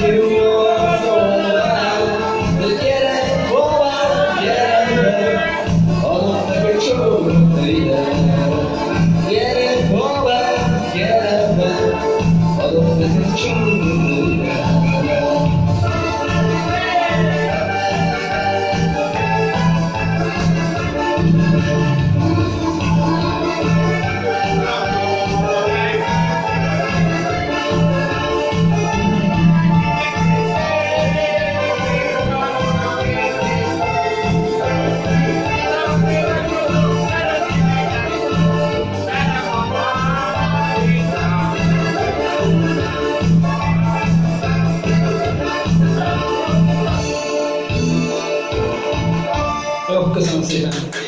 Yeah. I hope kasama sila.